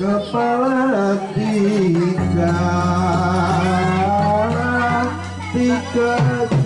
kepala tiga tiga.